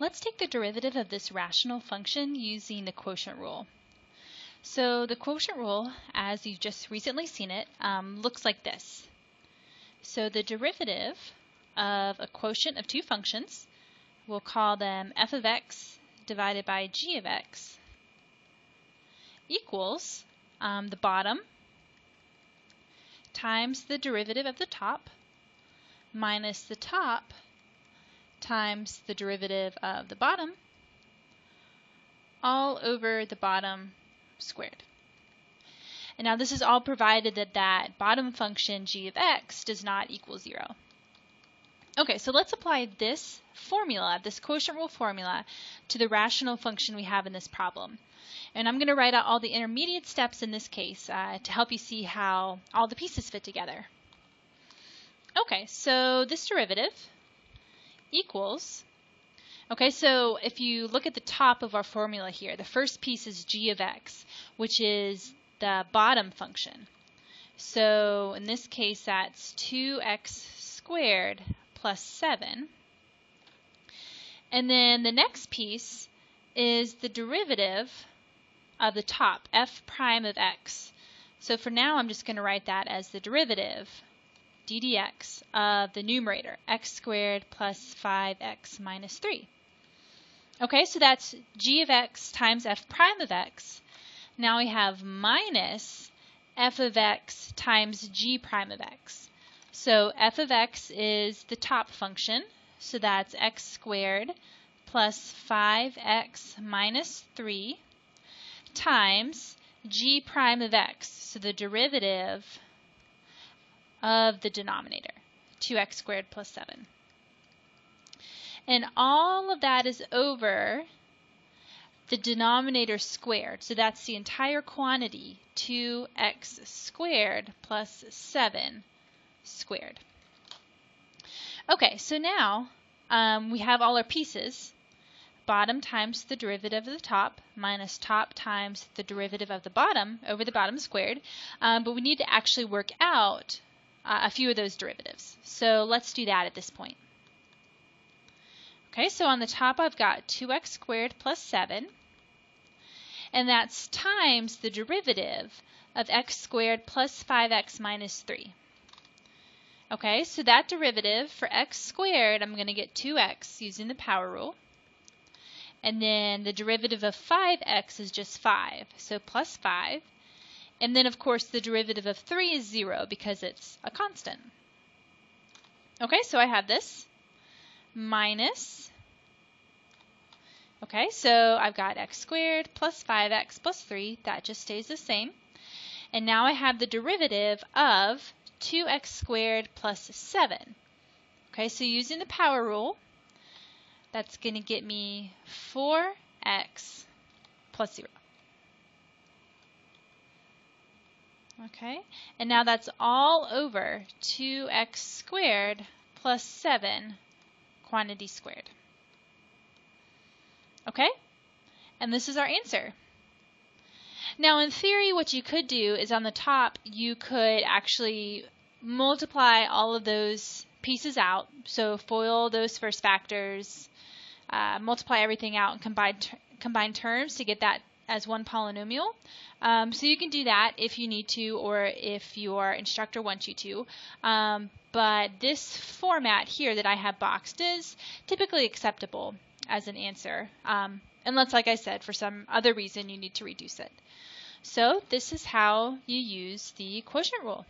Let's take the derivative of this rational function using the quotient rule. So the quotient rule, as you've just recently seen it, um, looks like this. So the derivative of a quotient of two functions, we'll call them f of x divided by g of x, equals um, the bottom times the derivative of the top minus the top times the derivative of the bottom all over the bottom squared. And now this is all provided that that bottom function g of x does not equal 0. Okay, so let's apply this formula, this quotient rule formula, to the rational function we have in this problem. And I'm going to write out all the intermediate steps in this case uh, to help you see how all the pieces fit together. Okay, so this derivative equals, okay, so if you look at the top of our formula here, the first piece is g of x, which is the bottom function. So in this case, that's 2x squared plus 7. And then the next piece is the derivative of the top, f prime of x. So for now, I'm just going to write that as the derivative d dx of the numerator, x squared plus 5x minus 3. Okay, so that's g of x times f prime of x. Now we have minus f of x times g prime of x. So f of x is the top function, so that's x squared plus 5x minus 3 times g prime of x, so the derivative of the denominator, 2x squared plus 7. And all of that is over the denominator squared. So that's the entire quantity, 2x squared plus 7 squared. Okay, so now um, we have all our pieces. Bottom times the derivative of the top minus top times the derivative of the bottom over the bottom squared. Um, but we need to actually work out uh, a few of those derivatives. So let's do that at this point. Okay, so on the top I've got 2x squared plus 7, and that's times the derivative of x squared plus 5x minus 3. Okay, so that derivative for x squared, I'm going to get 2x using the power rule. And then the derivative of 5x is just 5, so plus 5. And then, of course, the derivative of 3 is 0 because it's a constant. Okay, so I have this minus, okay, so I've got x squared plus 5x plus 3. That just stays the same. And now I have the derivative of 2x squared plus 7. Okay, so using the power rule, that's going to get me 4x plus 0. Okay, and now that's all over 2x squared plus 7 quantity squared. Okay, and this is our answer. Now in theory what you could do is on the top you could actually multiply all of those pieces out, so FOIL those first factors, uh, multiply everything out and combine, ter combine terms to get that as one polynomial. Um, so you can do that if you need to or if your instructor wants you to. Um, but this format here that I have boxed is typically acceptable as an answer, um, unless, like I said, for some other reason you need to reduce it. So this is how you use the quotient rule.